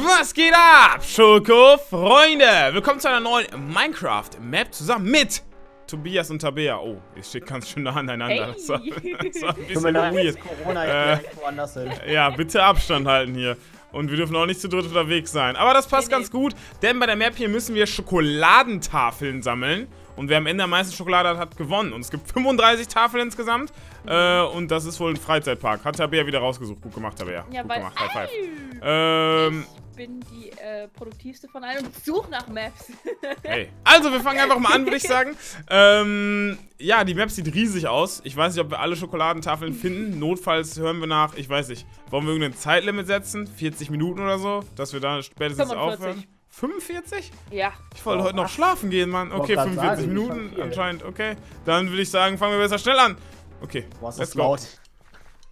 Was geht ab, Schoko-Freunde? Willkommen zu einer neuen Minecraft-Map zusammen mit Tobias und Tabea. Oh, ihr steht ganz schön nah aneinander. Hey. Das, war, das war ein bisschen weird. Corona Äh, woanders hin. Ja, bitte Abstand halten hier. Und wir dürfen auch nicht zu dritt unterwegs sein. Aber das passt Nee, nee. ganz gut, denn bei der Map hier müssen wir Schokoladentafeln sammeln. Und wer am Ende am meisten Schokolade hat, hat gewonnen. Und es gibt 35 Tafeln insgesamt. Äh, und das ist wohl ein Freizeitpark. Hat Tabea wieder rausgesucht. Gut gemacht, Tabea. Ja, Gut gemacht. High five. Ähm, ich bin die äh, produktivste von allen und suche nach Maps. Hey. Also, wir fangen einfach mal an, würde ich sagen. Ähm, ja, die Map sieht riesig aus. Ich weiß nicht, ob wir alle Schokoladentafeln finden. Notfalls hören wir nach, ich weiß nicht, wollen wir irgendein Zeitlimit setzen? 40 Minuten oder so? Dass wir da spätestens 45. aufhören? 45? ja. Ich wollte Oh, heute noch ach. schlafen gehen, Mann. Okay, grad 45 sagen, Minuten anscheinend. Okay, dann würde ich sagen, fangen wir besser schnell an. Okay, Boah, ist let's go. laut.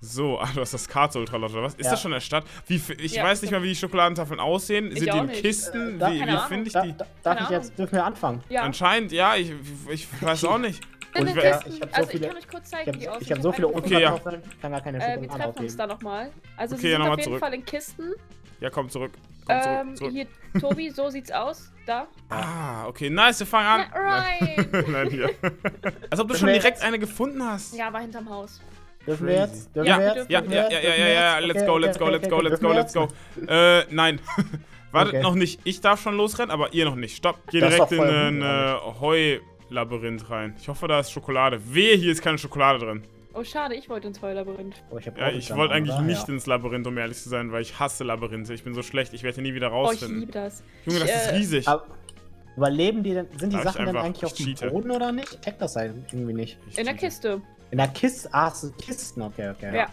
So, ah, du hast das Karte ultra laut, oder was? Ist Ja. das schon in der Stadt? Wie, ich Ja, weiß nicht mal, wie die Schokoladentafeln aussehen. Sind die in nicht. Kisten? Äh, wie wie finde ich Da, die? da, darf Keine ich jetzt, dürfen wir anfangen? Ja. Anscheinend, ja, ich, ich weiß auch nicht. Und ich- ja, ich hab so also viele- ich kann euch kurz Ich zeigen, wie die habe aussehen. hab so viele einfach- Okay, ja. Kann gar keine Äh, wir Schokolade treffen uns aufgeben. da nochmal. Also Okay, sie ja, sind nochmal auf jeden zurück. Fall in Kisten. Ja, komm zurück. Komm zurück, Ähm, zurück. hier, Tobi, so sieht's aus. Da. Ah, okay, nice, wir fangen an. Na, Ryan. Nein, hier. Als ob du schon direkt eine gefunden hast. Ja, war hinterm Haus. Dürfen wir jetzt? Dürfen Ja, wir ja, jetzt? Ja, ja, ja, ja, ja, ja, let's Okay, go, okay, let's go, let's go, okay, let's go, let's go. Äh, nein. Wartet Okay. noch nicht. Ich darf schon losrennen, aber ihr noch nicht. Stopp. Geh direkt in ein äh, Heulabyrinth rein. Ich hoffe, da ist Schokolade. Wehe, hier ist keine Schokolade drin. Oh, schade, ich wollte ins Heulabyrinth. Oh, ich hab Ja, ich wollte eigentlich oder? nicht Ja. ins Labyrinth, um ehrlich zu sein, weil ich hasse Labyrinthe. Ich bin so schlecht, ich werde hier nie wieder Oh, ich rausfinden. liebe das. Junge, das Ich, ist äh, riesig. Aber überleben die denn, sind die Sachen dann einfach- eigentlich auf dem. Boden oder nicht? Ich check das halt irgendwie nicht. Ich In der. Kiste. In der Kiste, ach, so Kisten, okay, okay. Ja.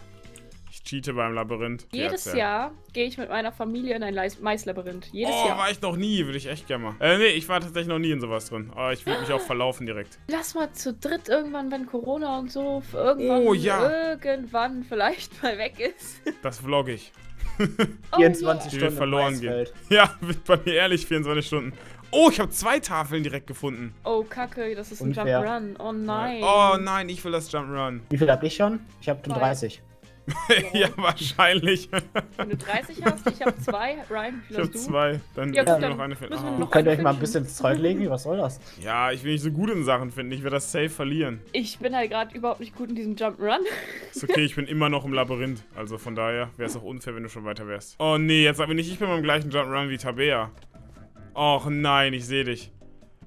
Ich cheate beim Labyrinth. Jedes erzähl. Jahr gehe ich mit meiner Familie in ein Maislabyrinth. Jedes Oh, Jahr. war ich noch nie, würde ich echt gerne mal. Äh, nee, ich war tatsächlich noch nie in sowas drin. Aber ich würde mich auch verlaufen direkt. Lass mal zu dritt irgendwann, wenn Corona und so irgendwann, Oh, ja. irgendwann vielleicht mal weg ist. Das vlog ich. Oh, 24 Die Stunden wird im verloren gehen. Ja, wird bei mir ehrlich 24 Stunden. Oh, ich habe zwei Tafeln direkt gefunden. Oh, Kacke, das ist ein Unfair. Jump'n'Run. Oh nein. Oh nein, ich will das Jump'n'Run. Wie viel hab ich schon? Ich hab Zwei. 30. ja, wahrscheinlich. Wenn du 30 hast, ich habe zwei. Ryan, wie Ich viel habe hast du? zwei. Dann Ja, gut, dann noch eine finden. Oh. noch- Könnt ihr euch mal ein bisschen ins Zeug legen? Was soll das? Ja, ich will nicht so gut in Sachen finden. Ich werde das safe verlieren. Ich bin halt gerade überhaupt nicht gut in diesem Jump'n'Run. Ist okay, ich bin immer noch im Labyrinth. Also von daher wäre es auch unfair, wenn du schon weiter wärst. Oh nee, jetzt aber nicht. Ich bin beim gleichen Jump'n'Run wie Tabea. Och nein, ich sehe dich.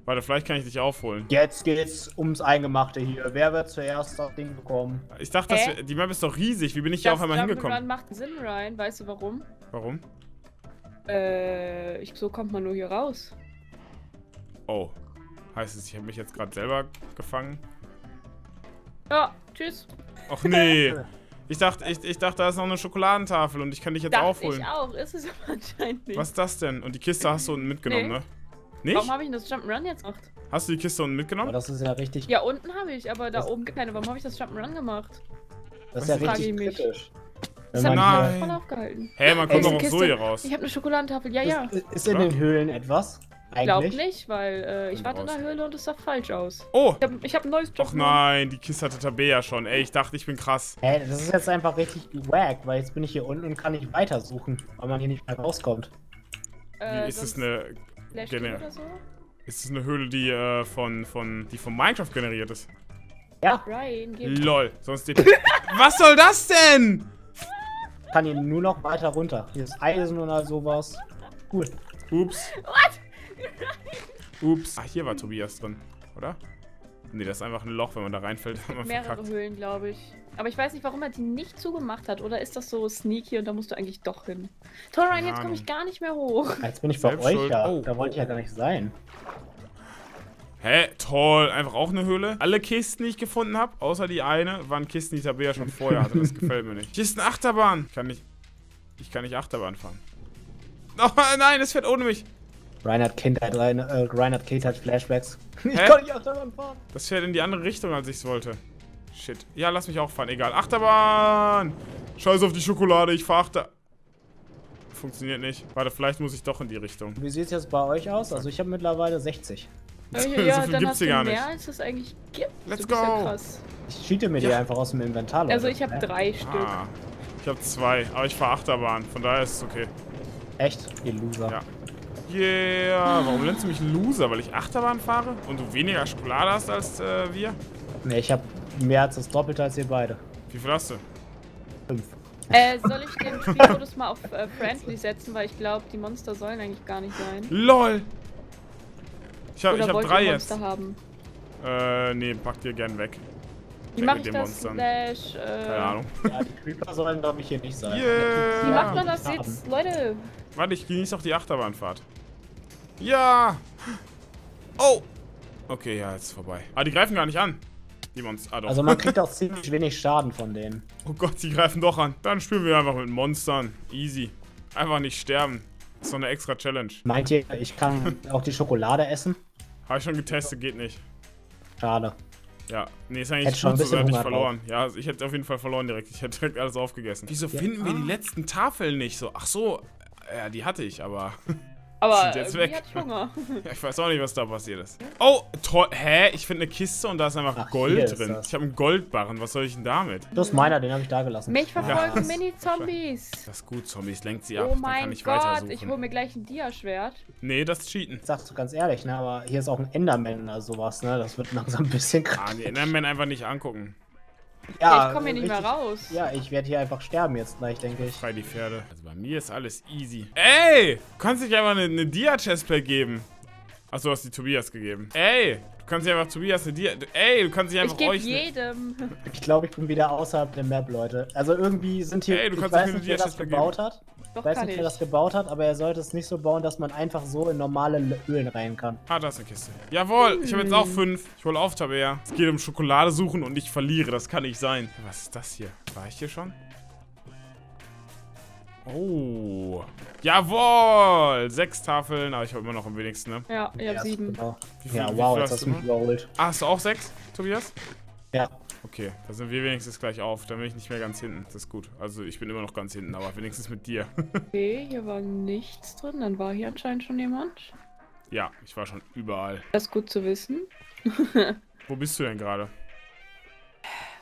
Warte, vielleicht kann ich dich aufholen. Jetzt geht's ums Eingemachte hier. Wer wird zuerst das Ding bekommen? Ich dachte, das Hä? wär, die Map ist doch riesig. Wie bin ich hier auf Das einmal hingekommen? macht Sinn, Ryan. Weißt du warum? Warum? Äh, ich, so kommt man nur hier raus. Oh. Heißt es, ich habe mich jetzt gerade selber gefangen? Ja, tschüss. Och nee. Ich dachte, ich, ich dachte, da ist noch eine Schokoladentafel und ich kann dich jetzt Dachte aufholen. ich auch. Ist es aber anscheinend nicht. Was ist das denn? Und die Kiste hast du unten mitgenommen, Nee. ne? Nicht? Warum habe ich das Jump'n'Run jetzt gemacht? Hast du die Kiste unten Aber mitgenommen? das ist ja richtig. Ja, unten habe ich, aber da Das- oben keine. Warum habe ich das Jump'n'Run gemacht? Das ist ja frage richtig ich mich. kritisch. Das hat mich Nein. voll aufgehalten. Hä, man kommt doch auch so Kiste- hier raus. Ich habe eine Schokoladentafel. Ja, ja. Ist, ist in den Höhlen etwas? Glaub Eigentlich? nicht, weil äh, ich warte in der. Höhle und es sah falsch aus. Oh! Ich habe ich hab ein neues Och Jump'n'Run. nein, die Kiste hatte Tabea schon. Ey, ich dachte, ich bin krass. Hä, das ist jetzt einfach richtig wack, weil jetzt bin ich hier unten und kann nicht weitersuchen, weil man hier nicht mehr rauskommt. Äh, Wie, ist es eine. Oder so? Ist es eine Höhle, die äh, von, von. die von Minecraft generiert ist? Ja, Ryan, geh. Lol. Sonst die. Was soll das denn? kann hier nur noch weiter runter. Hier ist Eisen oder sowas. Cool. Ups. What? Ups. Ah, hier war Tobias drin, oder? Nee, das ist einfach ein Loch, wenn man da reinfällt, Mehrere verkackt. Höhlen, glaube ich. Aber ich weiß nicht, warum er die nicht zugemacht hat. Oder ist das so sneaky und da musst du eigentlich doch hin? Toll, Ryan, Keine jetzt komme ich gar nicht mehr hoch. Jetzt bin ich bei euch ja. Oh. Da wollte ich ja gar nicht sein. Hä? Toll. Einfach auch eine Höhle. Alle Kisten, die ich gefunden habe, außer die eine, waren Kisten, die Tabea schon vorher hatte. Das gefällt mir nicht. Hier ist eine Achterbahn. Ich kann nicht. Ich kann nicht Achterbahn fahren. Oh nein, es fährt ohne mich. Reinhard Kindheit, Rein, äh, Reinhard Kindheit Flashbacks. Ich Hä? kann nicht Achterbahn fahren. Das fährt in die andere Richtung, als ich es wollte. Shit. Ja, lass mich auch fahren. Egal. Achterbahn! Scheiß auf die Schokolade, ich fahr Achter... Funktioniert nicht. Warte, vielleicht muss ich doch in die Richtung. Wie sieht es jetzt bei euch aus? Also ich habe mittlerweile 60. Ja, So ja viel dann gibt's hast du hier gar mehr, nicht. als es eigentlich gibt. Let's go. Ja krass. Ich cheate mir die Ja. einfach aus dem Inventar. Leute. Also ich habe Ja. drei Stück. Ah. Ich habe zwei, aber ich fahr Achterbahn. Von daher ist es okay. Echt? Ihr Loser. Ja. Yeah, warum nennst du mich Loser? Weil ich Achterbahn fahre und du weniger Schokolade hast als äh, wir? Ne, ich habe mehr als das Doppelte als ihr beide. Wie viel hast du? Fünf. Äh, soll ich den Spielmodus mal auf äh, Friendly setzen, weil ich glaube, die Monster sollen eigentlich gar nicht sein. LOL! Ich hab, Oder ich hab drei ihr jetzt. Monster haben? Äh, nee, pack dir gern weg. Wie mache mit ich das? Slash, äh, Keine Ahnung. Ja, die Creeper sollen, glaube ich, hier nicht sein. Yeah! Wie macht man das jetzt? Leute, Warte, ich genieße auch die Achterbahnfahrt. Ja! Oh! Okay, ja, jetzt ist vorbei. Ah, die greifen gar nicht an. Die Monster. Ah, doch. Also man kriegt auch ziemlich wenig Schaden von denen. oh Gott, die greifen doch an. Dann spielen wir einfach mit Monstern. Easy. Einfach nicht sterben. Das ist doch eine extra Challenge. Meint ihr, ich kann auch die Schokolade essen? Habe ich schon getestet, geht nicht. Schade. Ja, nee, ist eigentlich Hätte schon so hätte ich verloren. Ja, also ich hätte auf jeden Fall verloren direkt. Ich hätte direkt alles aufgegessen. Wieso Ja. finden wir die letzten Tafeln nicht so? Ach so, ja, die hatte ich, aber aber Sind jetzt weg. Hunger. ja, ich weiß auch nicht, was da passiert ist. Oh, toll. Hä? Ich finde eine Kiste und da ist einfach Ach, Gold ist drin. das. Ich habe einen Goldbarren. Was soll ich denn damit? Das ist meiner, den habe ich da gelassen. Mich verfolgen Ja. Mini-Zombies. Das ist gut, Zombies. Lenkt sie ab. Oh Dann kann mein ich Gott, ich hole mir gleich ein Dia-Schwert. nee, das ist Cheaten. Sagst du ganz ehrlich, ne? Aber hier ist auch ein Enderman oder sowas, ne? Das wird langsam ein bisschen krass. Ah, die Enderman einfach nicht angucken. Ja, ich komme hier nicht mehr raus. Ja, ich werde hier einfach sterben jetzt gleich, denke ich. Frei die Pferde. Also bei mir ist alles easy. Ey! Du kannst dich einfach eine, eine Dia-Chestplate geben. Achso, du hast die Tobias gegeben. Ey! Du kannst dich einfach Tobias eine Dia... Ey, du kannst dich einfach Ich euch... ne- jedem. Ich glaube, ich bin wieder außerhalb der Map, Leute. Also irgendwie sind hier. Ey, du ich kannst nicht, wer die das gebaut hat. Doch Ich weiß nicht, ich. wer das gebaut hat, aber er sollte es nicht so bauen, dass man einfach so in normale Höhlen rein kann. Ah, da ist eine Kiste. Jawohl, ich habe jetzt auch Hm. fünf. Ich hole auf, Tabea. Es geht um Schokolade suchen und ich verliere. Das kann nicht sein. Was ist das hier? War ich hier schon? Oh. Jawohl! Sechs Tafeln, aber ich habe immer noch am wenigsten, ne? Ja, ich habe Ja, sieben. Genau. Wie viel- Ja, wow, jetzt hast du mich überholt. Ah, hast du auch sechs, Tobias? Ja. Okay, da sind wir wenigstens gleich auf. Dann bin ich nicht mehr ganz hinten. Das ist gut. Also ich bin immer noch ganz hinten, aber wenigstens mit dir. Okay, hier war nichts drin. Dann war hier anscheinend schon jemand. ja, ich war schon überall. Das ist gut zu wissen. Wo bist du denn gerade?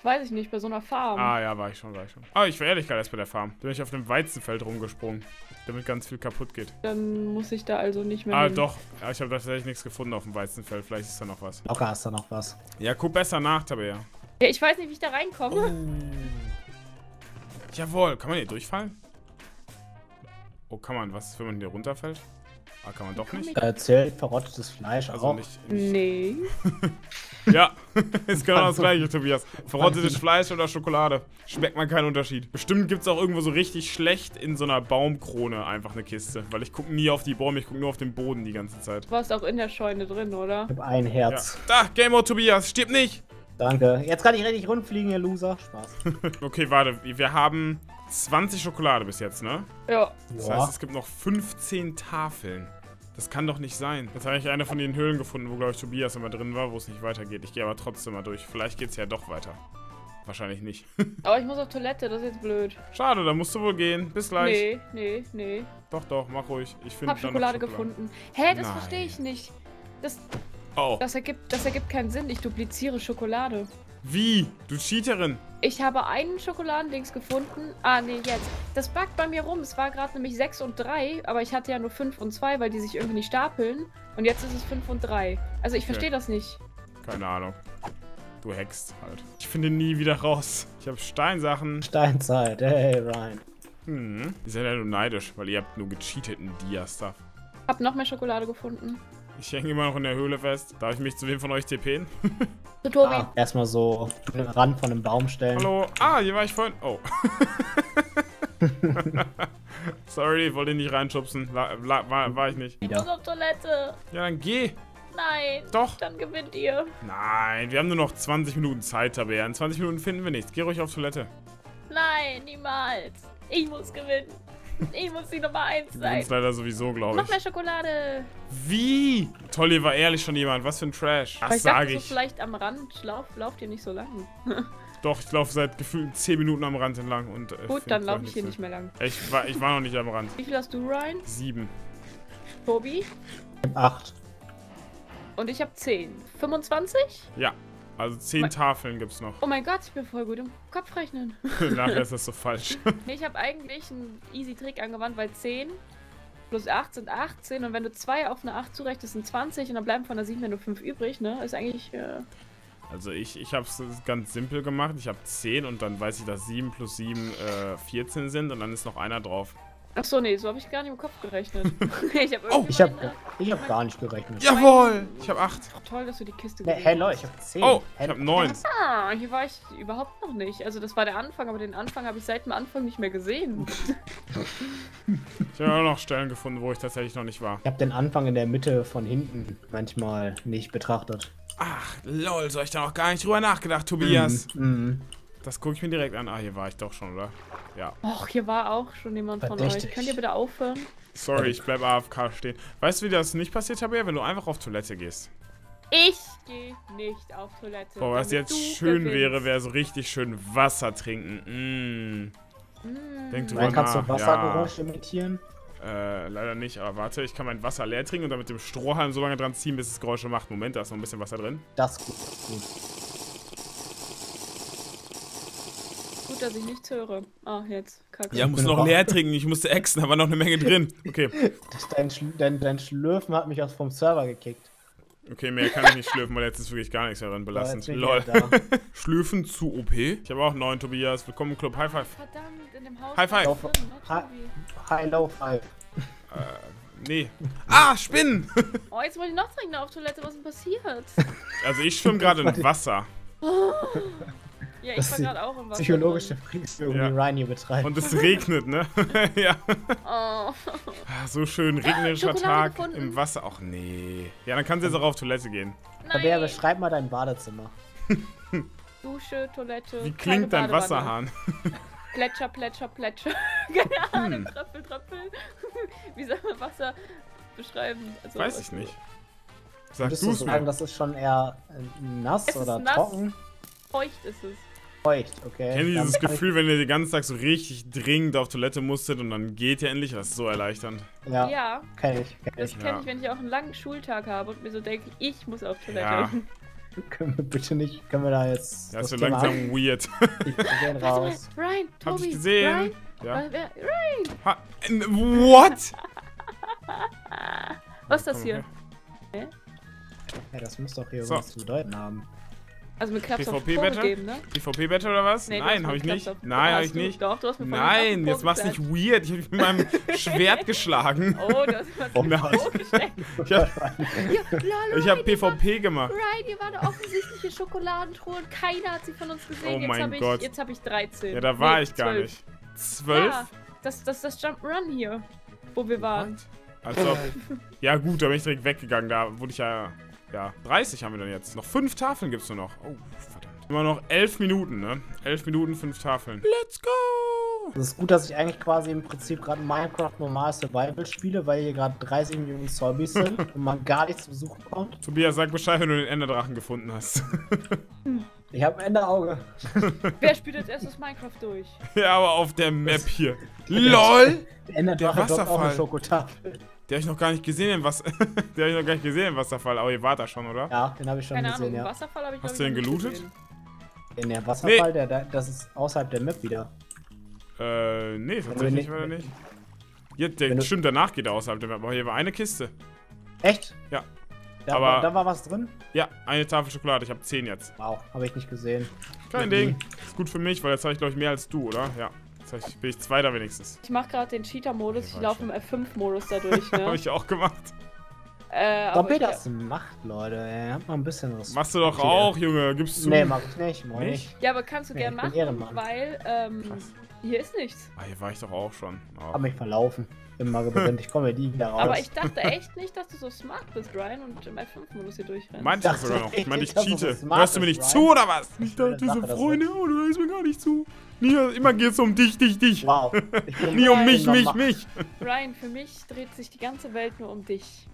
Weiß ich nicht, bei so einer Farm. Ah, ja, war ich schon, war ich schon. Ah, ich war ehrlich gerade erst bei der Farm. Da bin ich auf dem Weizenfeld rumgesprungen, damit ganz viel kaputt geht. Dann muss ich da also nicht mehr Ah, hin. doch. Ja, ich habe tatsächlich nichts gefunden auf dem Weizenfeld. Vielleicht ist da noch was. Locker hast du noch was. Ja, guck besser nach, Tabea. Ja, ich weiß nicht, wie ich da reinkomme. Oh. Jawohl. Kann man hier durchfallen? Oh, kann man. Was wenn man hier runterfällt? Ah, kann man doch nicht. ich- Äh, zählt verrottetes Fleisch Also auch. nicht. nicht. Nee. Ja, ist genau das gleiche, Tobias. Verrottetes Fleisch oder Schokolade. Schmeckt man keinen Unterschied. Bestimmt gibt es auch irgendwo so richtig schlecht in so einer Baumkrone einfach eine Kiste. Weil ich gucke nie auf die Bäume, ich gucke nur auf den Boden die ganze Zeit. Du warst auch in der Scheune drin, oder? Ich hab ein Ja. Herz. Da, Game Mode Tobias, stirb nicht! Danke. Jetzt kann ich richtig rundfliegen, ihr Loser. Spaß. Okay, warte, wir haben 20 Schokolade bis jetzt, ne? Ja. Das heißt, es gibt noch 15 Tafeln. Das kann doch nicht sein. Jetzt habe ich eine von den Höhlen gefunden, wo, glaube ich, Tobias immer drin war, wo es nicht weitergeht. Ich gehe aber trotzdem mal durch. Vielleicht geht es ja doch weiter. Wahrscheinlich nicht. Aber ich muss auf Toilette, das ist jetzt blöd. Schade, dann musst du wohl gehen. Bis gleich. Nee, nee, nee. Doch, doch, mach ruhig. Ich finde Hab Schokolade gefunden. Hä, das verstehe ich nicht. Das, Oh, das, ergibt, das ergibt keinen Sinn. Ich dupliziere Schokolade. wie? Du Cheaterin. Ich habe einen Schokoladendings gefunden. Ah, nee, jetzt. Das backt bei mir rum. Es war gerade nämlich 6 und 3, aber ich hatte ja nur 5 und 2, weil die sich irgendwie nicht stapeln. Und jetzt ist es 5 und 3. Also ich Okay. verstehe das nicht. Keine Ahnung. Du hackst halt. Ich finde nie wieder raus. Ich habe Steinsachen. Steinzeit. Hey, Ryan. Hm. Ihr seid ja nur neidisch, weil ihr habt nur gecheatet in Dia-Stuff. Hab noch mehr Schokolade gefunden. Ich hänge immer noch in der Höhle fest. Darf ich mich zu wem von euch TPen? Zu Tobi. Ah, erstmal so den Rand von einem Baum stellen. Hallo? Ah, hier war ich vorhin. Oh. Sorry, wollte nicht reinschubsen. La, la, war, war ich nicht. Ich muss auf Toilette. Ja, dann geh. Nein. Doch. Dann gewinnt ihr. Nein, wir haben nur noch 20 Minuten Zeit, Tabea. In 20 Minuten finden wir nichts. Geh ruhig auf Toilette. Nein, niemals. Ich muss gewinnen. Ich muss die Nummer 1 Du sein. gewinnst leider sowieso, glaube Noch mehr ich. Schokolade. Wie? Toll, hier war ehrlich schon jemand. Was für ein Trash. Das ich sage so ich. vielleicht am Rand. Lauf, lauft ihr nicht so lang. Doch, ich laufe seit gefühlt 10 Minuten am Rand entlang. Und, äh, Gut, dann laufe ich hier nicht mehr lang. Ich war, ich war noch nicht am Rand. Wie viel hast du, Ryan? Sieben. Tobi? Acht. Und ich habe 10. 25? Ja. Also 10 Me- Tafeln gibt's noch. Oh mein Gott, ich bin voll gut im Kopfrechnen. Nachher ist das so falsch. Nee, ich habe eigentlich einen easy Trick angewandt, weil 10 plus 8 sind 18 und wenn du 2 auf eine 8 zurechnest, sind 20 und dann bleiben von der 7 nur 5 übrig, ne? Ist eigentlich. Äh, Also ich, ich habe es ganz simpel gemacht. Ich habe 10 und dann weiß ich, dass 7 plus 7 äh, 14 sind und dann ist noch einer drauf. Achso, nee, so habe ich gar nicht im Kopf gerechnet. ich habe Oh, Ich habe ich hab gar nicht gerechnet. Jawohl! Ich habe 8. Toll, dass du die Kiste gesehen hey Leute, hast. ich habe 10. Oh, ich habe 9. Ah, hier war ich überhaupt noch nicht. Also das war der Anfang, aber den Anfang habe ich seit dem Anfang nicht mehr gesehen. Ich habe auch noch Stellen gefunden, wo ich tatsächlich noch nicht war. Ich habe den Anfang in der Mitte von hinten manchmal nicht betrachtet. Ach, lol, so hab ich da noch gar nicht drüber nachgedacht, Tobias. Mhm. Das gucke ich mir direkt an. Ah, hier war ich doch schon, oder? Ja. Och, hier war auch schon jemand von euch. Könnt ihr bitte aufhören? Sorry, ich bleib AFK stehen. Weißt du, wie das nicht passiert, Tabea? Wenn du einfach auf Toilette gehst. Ich gehe nicht auf Toilette. Boah, was jetzt schön gewinnst. wäre, wäre so richtig schön Wasser trinken. Mm. Mm. Denk drüber Dann kannst du. Wassergeräusche imitieren. Äh, leider nicht, aber warte, ich kann mein Wasser leer trinken und dann mit dem Strohhalm so lange dran ziehen, bis es Geräusche macht. Moment, da ist noch ein bisschen Wasser drin. Das ist gut. gut. Gut, dass ich nichts höre. Ah, jetzt. Kacke. Ja, muss noch leer trinken. Ich musste exen, da war noch eine Menge drin. Okay, Das, dein, Schl dein, dein Schlürfen hat mich aus vom Server gekickt. okay, mehr kann ich nicht schlürfen, weil jetzt ist wirklich gar nichts darin Aber belastend. Lol. da. Schlürfen zu OP? Ich habe auch neun, Tobias. Willkommen im Club. High five. Verdammt, in dem Haus. High five. drin, ne, Hi- Tobi? High, low, five. Nee. Ah, Spinnen! Oh, jetzt wollte ich noch dringender auf Toilette. Was ist denn passiert? Also ich schwimme gerade im Wasser. Ja, ich war gerade auch im Wasser. Psychologische. Kriegsführung, Ja. die Ryan hier betreibt. Und es regnet, ne? ja. Oh. Ah, So schön regnerischer Schokolade Tag gefunden. im Wasser. Ach nee. Ja, dann kann sie jetzt auch auf Toilette gehen. Tabea, Nein. beschreib mal dein Badezimmer. Dusche, Toilette. Wie klingt dein. Wasserhahn? Plätscher, plätscher, plätscher. Keine Ahnung, Hm. Tröpfel, Tröpfel. Wie soll man Wasser beschreiben? Also, Weiß ich nicht. Sag Würdest du sagen, mir. das ist schon eher äh, nass Es ist oder nass. trocken? Feucht ist es. Feucht, okay. Kennt ihr dieses Gefühl, wenn ihr den ganzen Tag so richtig dringend auf Toilette musstet und dann geht ihr endlich? Das ist so erleichternd. Ich, ja, Ja, kenn ich. Kenn das ich. kenne Ja. ich, wenn ich auch einen langen Schultag habe und mir so denke, ich muss auf Toilette. Ja. Können wir bitte nicht, können wir da jetzt Das ist so langsam weird. Ich gehen Warte mal, raus. Ryan, Hab Tobi, ich gesehen. Ryan, Ja. äh, Ryan, Ha What? was ist das hier? okay. Ja, das muss doch hier So. irgendwas zu bedeuten haben. Also mit Klaps PvP Battle? gegeben, ne? PvP-Battle oder was? Nee, Nein, habe ich nicht. auf- Nein, habe ich du- nicht. Doch, Nein, jetzt mach's nicht weird. Ich habe mich mit meinem Schwert geschlagen. Oh, hast mir Oh. Ich habe Ja, ich hab hier war- PvP gemacht. Ryan, hier war eine offensichtliche Schokoladentruhe und keiner hat sie von uns gesehen. Oh jetzt mein habe ich, Gott. jetzt hab ich 13. Ja, da war Nee, ich gar 12. nicht. Zwölf? Ja, das, das, das Jump'n'Run hier, wo wir waren. Als ob. Ja, gut, da bin ich direkt weggegangen. Da wurde ich ja. Ja, 30 haben wir dann jetzt. Noch fünf Tafeln gibt's nur noch. Oh, verdammt. Immer noch elf Minuten, ne? Elf Minuten, fünf Tafeln. Let's go! Es ist gut, dass ich eigentlich quasi im Prinzip gerade Minecraft normal Survival spiele, weil hier gerade 30 Millionen Zombies sind und man gar nichts zu besuchen kommt. Tobias, sag Bescheid, wenn du den Enderdrachen gefunden hast. Ich habe ein Enderauge. Wer spielt als erstes Minecraft durch? ja, aber auf der Map hier. LOL! Der Enderdrache Der droppt auch Wasserfall. eine Schokotafel. Der hab ich noch gar nicht gesehen im Wasser. der hab ich noch gar nicht gesehen im Wasserfall. Aber ihr wart da schon, oder? Ja, den habe ich schon Keine gesehen, Ahnung, ja. Wasserfall habe ich Hast du den gelootet? gesehen. In der Wasserfall, der, der, das ist außerhalb der Map wieder. Äh, nee, du tatsächlich nicht- war der nicht. Ja, der, stimmt, danach geht er außerhalb der Map. Aber hier war eine Kiste. Echt? Ja. Da, Aber- war, da war was drin? Ja, eine Tafel Schokolade. Ich habe zehn jetzt. Wow, habe ich nicht gesehen. Kein. Ding. Ist gut für mich, weil jetzt habe ich, glaube ich, mehr als du, oder? Ja. Jetzt hab ich, bin ich Zweiter wenigstens. Ich mache gerade den Cheater-Modus, Ich laufe im F5-Modus dadurch, ne? Habe ich auch gemacht. äh, Ob aber ihr das macht, Leute, ey. Habt mal ein bisschen was. Machst du doch auch, Junge. Gibst du. Nee, mach ich nicht. Mach ich Nicht? nicht. Ja, aber kannst du Nee, gern ich bin machen, weil ähm, Krass. hier ist nichts. Ah, hier war ich doch auch schon. Oh. Hab mich verlaufen. Im Labyrinth. Ich komme die wieder raus. Aber ich dachte echt nicht, dass du so smart bist, Ryan, und im F5-Modus hier durchrennst. Das dachte sogar noch. Ich meinte, ich du cheate. so Hörst du mir nicht Ryan. zu, oder was? Ich dachte so, Freunde, oh, du hörst mir gar nicht zu. Nie, immer geht's um dich, dich, dich. Wow. Ich bin Nie um mich, mich, mich. Ryan, für mich dreht sich die ganze Welt nur um dich.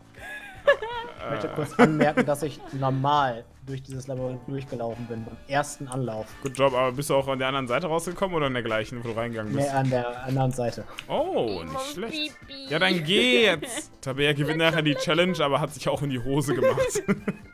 Ich möchte kurz anmerken, dass ich normal durch dieses Labyrinth durchgelaufen bin. Beim ersten Anlauf. Good Job, aber bist du auch an der anderen Seite rausgekommen oder an der gleichen, wo du reingegangen bist? Nee, an der anderen Seite. Oh, nicht schlecht. Ja, dann geh jetzt. Tabea gewinnt nachher die Challenge, aber hat sich auch in die Hose gemacht.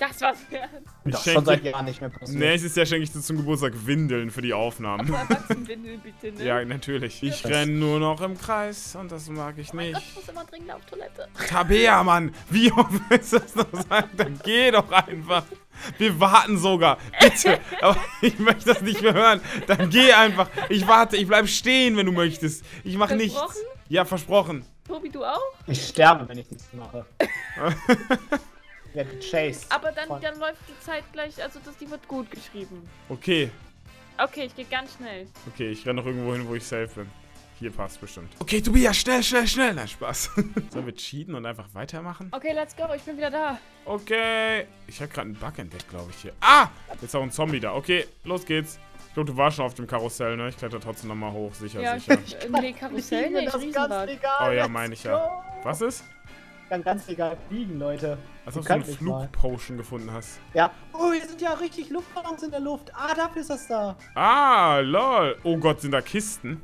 Das war's wert. Schenke schon seit Jahren nicht mehr passiert. Nächstes Jahr schenke ich dir zum Geburtstag Windeln für die Aufnahmen. Erwachsenenwindel bitte, ne? Ja, natürlich. Ich Das- renne nur noch im Kreis und das mag ich Oh Gott, nicht. ich muss immer dringend auf Toilette. Tabea, Mann! Wie oft willst du das noch sagen? Dann geh doch einfach. Wir warten sogar. Bitte. Aber ich möchte das nicht mehr hören. Dann geh einfach. Ich warte. Ich bleib stehen, wenn du möchtest. Ich mach nichts. Versprochen? Ja, versprochen. Tobi, du auch? Ich sterbe, wenn ich nichts mache. ich werde gechased. Aber dann, Von- dann läuft die Zeit gleich, also das, die wird gut geschrieben. Okay. Okay, ich gehe ganz schnell. Okay, ich renne noch irgendwo hin, wo ich safe bin. Hier passt bestimmt. Okay, Tobias, schnell, schnell, schnell. Nein, Spaß. Sollen wir cheaten und einfach weitermachen? Okay, let's go, ich bin wieder da. Okay. Ich habe gerade einen Bug entdeckt, glaube ich, hier. Ah! Jetzt ist auch ein Zombie da. Okay, los geht's. Ich glaube, du warst schon auf dem Karussell, ne? Ich kletter trotzdem nochmal hoch. Sicher, Ja, ich, sicher. äh, nee, Karussell, Fliegen, nee, das ganz legal. Oh ja, meine ich ja. Was ist? Kann ganz legal fliegen, Leute. Als ob du eine. Flugpotion gefunden hast. Ja. Oh, hier sind ja richtig Luftballons in der Luft. Ah, dafür ist das da. Ah, lol. Oh Gott, sind da Kisten?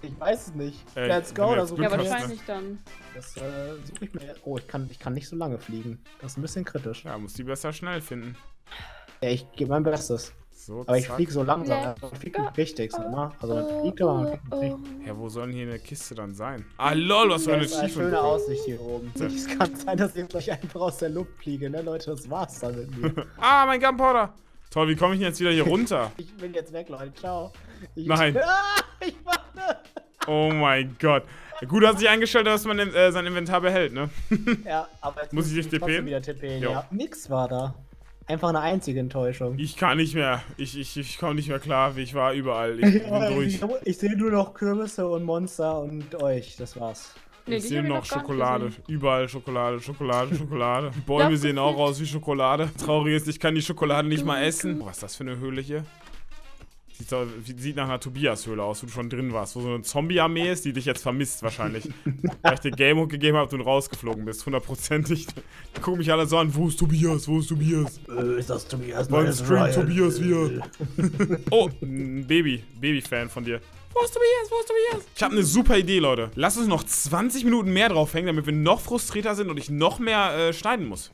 Ich weiß es nicht. Äh, Let's go. jetzt suche Ja, Glück ich, hast, mir- ne? wahrscheinlich dann. das äh, suche ich mir. Oh, ich kann, ich kann nicht so lange fliegen. Das ist ein bisschen kritisch. Ja, muss die besser schnell finden. Ja, ich gebe mein Bestes. So, Aber ich fliege so langsam. Let's Ich fliege nicht richtig, ne? Also man fliegt aber man fliegt nicht. Ja, wo soll denn hier eine Kiste dann sein? Ah, lol, was für eine Das ist eine schöne. Aussicht hier oben. Es kann sein, dass ich gleich einfach aus der Luft fliege, ne, Leute? Das war's dann mit mir. Ah, mein Gunpowder. Toll, wie komme ich denn jetzt wieder hier runter? Ich bin jetzt weg, Leute. Ciao. Ich, Nein. Ah, ich warte. Oh mein Gott. Gut, hast dich eingestellt, dass man äh, sein Inventar behält, ne? Ja, aber jetzt Muss ich dich tippen? wieder tippen. Jo. Ja, nix war da. Einfach eine einzige Enttäuschung. Ich kann nicht mehr. Ich, ich, ich komme nicht mehr klar, wie ich war überall. Ich bin durch. Ich, ich sehe nur noch Kürbisse und Monster und euch. Das war's. Nee, Ich sehe noch Schokolade. Überall Schokolade, Schokolade, Schokolade. Die Bäume sehen auch aus wie Schokolade. Traurig ist, ich kann die Schokolade nicht mal essen. Oh, was ist das für eine Höhle hier? Sieht, so, sieht nach einer Tobias-Höhle aus, wo du schon drin warst. Wo so eine Zombie-Armee ist, die dich jetzt vermisst wahrscheinlich. Weil ich dir Game Hook gegeben habe und rausgeflogen bist. Hundertprozentig. Die gucken mich alle so an. Wo ist Tobias? Wo ist Tobias? Äh, ist das Tobias? Wann streamt? Tobias wieder? Oh, ein Baby. Baby-Fan von dir. Wo ist Tobias? Wo ist Tobias? Ich habe eine super Idee, Leute. Lass uns noch 20 Minuten mehr draufhängen, damit wir noch frustrierter sind und ich noch mehr äh, schneiden muss.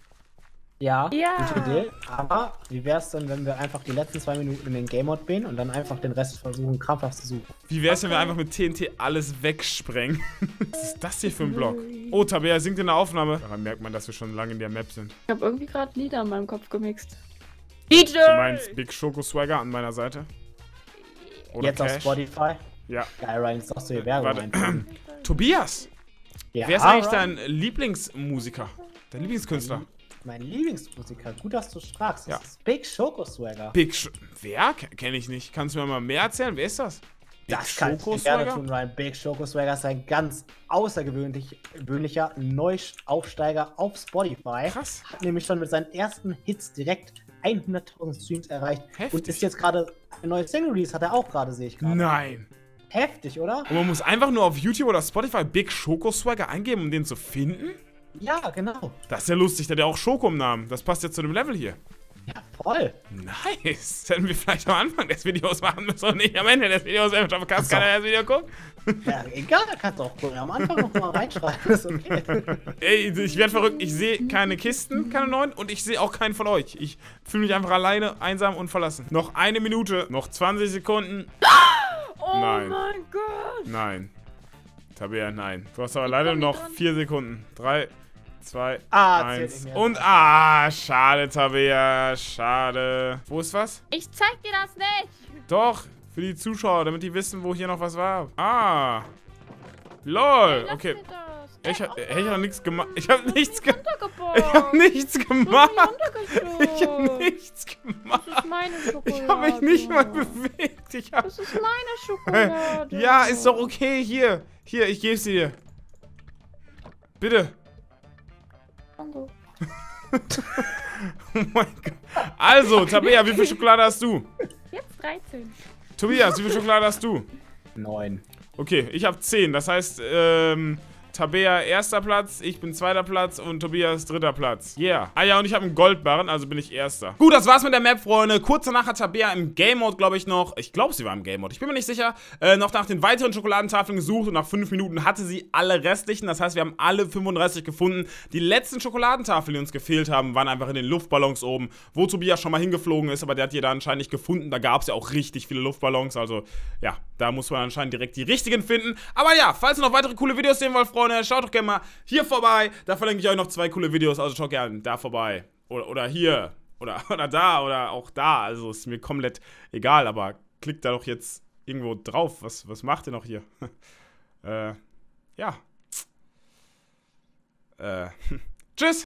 Ja, Ja. gute Idee. Aber wie wär's denn, wenn wir einfach die letzten zwei Minuten in den Game Mode gehen und dann einfach den Rest versuchen, krampfhaft zu suchen? Wie wär's, wenn wir einfach mit TNT alles wegsprengen? Was ist das hier für ein Block? Oh, Tabea singt in der Aufnahme. Daran merkt man, dass wir schon lange in der Map sind. Ich habe irgendwie gerade Lieder in meinem Kopf gemixt. DJ! Du meinst Big Schoko Swagger an meiner Seite? Oder Jetzt auf Cash? Spotify. Ja. Geil, Ryan, jetzt darfst du hier Werbung Warte. Tobias! Ja, Wer ist eigentlich Ryan. dein Lieblingsmusiker? Dein Lieblingskünstler? Mein Lieblingsmusiker, gut, dass du fragst. Ja. Das ist Big Schoko Swagger. Big Sch Wer? Kenne ich nicht. Kannst du mir mal mehr erzählen? Wer ist das? Big Das kann ich gerne tun, Ryan. Big Schoko Swagger ist ein ganz außergewöhnlich gewöhnlicher Neuaufsteiger auf Spotify. Krass. Hat nämlich schon mit seinen ersten Hits direkt 100.000 Streams erreicht. Heftig. Und ist jetzt gerade ein neues Single Release, hat er auch gerade, sehe ich gerade. Nein. Heftig, oder? Und man muss einfach nur auf YouTube oder Spotify Big Schoko Swagger eingeben, um den zu finden? Ja, genau. Das ist ja lustig, der hat ja auch Schoko im Namen. Das passt ja zu dem Level hier. Ja, voll. Nice. Das hätten wir vielleicht am Anfang des Videos machen müssen und nicht am Ende des Videos. Du kannst keiner das Video gucken. Ja, egal, da kannst du auch gucken. Am Anfang noch mal reinschreiben, ist okay. Ey, ich werde verrückt. Ich sehe keine Kisten, keine neuen und ich sehe auch keinen von euch. Ich fühle mich einfach alleine, einsam und verlassen. Noch eine Minute, noch 20 Sekunden. Oh Nein. mein Gott! Nein. Tabea, nein. Du hast aber leider noch dran. vier Sekunden. Drei, zwei, Ah, eins. Und ah, schade, Tabea, schade. Wo ist was? Ich zeig dir das nicht! Doch, für die Zuschauer, damit die wissen, wo hier noch was war. Ah. Lol, Lass okay. Ich, hab- oh ich habe nein. nichts gemacht. Ich habe nichts gemacht. Ich habe nichts gemacht. Ich habe runtergeschoben. nichts gemacht. Das ist meine Schokolade. Ich habe mich nicht mal bewegt. Ich hab... Das ist meine Schokolade. Ja, ist doch okay. Hier, hier, ich gebe sie dir. Bitte. Oh mein Gott. Also, Tabea, wie viel Schokolade hast du? Jetzt 13. Tobias, wie viel Schokolade hast du? Neun. Okay, ich habe 10. Das heißt, ähm, Tabea erster Platz, ich bin zweiter Platz und Tobias dritter Platz. Yeah. Ah ja, und ich habe einen Goldbarren, also bin ich erster. Gut, das war's mit der Map, Freunde. Kurz danach hat Tabea im Game Mode, glaube ich, noch, ich glaube, sie war im Game Mode, ich bin mir nicht sicher, äh, noch nach den weiteren Schokoladentafeln gesucht und nach fünf Minuten hatte sie alle restlichen. Das heißt, wir haben alle 35 gefunden. Die letzten Schokoladentafeln, die uns gefehlt haben, waren einfach in den Luftballons oben, wo Tobias schon mal hingeflogen ist, aber der hat die da anscheinend nicht gefunden. Da gab es ja auch richtig viele Luftballons, also ja, da muss man anscheinend direkt die richtigen finden. Aber ja, falls ihr noch weitere coole Videos sehen wollt, Freunde, schaut doch gerne mal hier vorbei. Da verlinke ich euch noch zwei coole Videos, also schaut gerne da vorbei. Oder, oder hier. Oder, oder da. Oder auch da. Also ist mir komplett egal, aber klickt da doch jetzt irgendwo drauf. Was, was macht ihr noch hier? äh, ja. Äh, tschüss.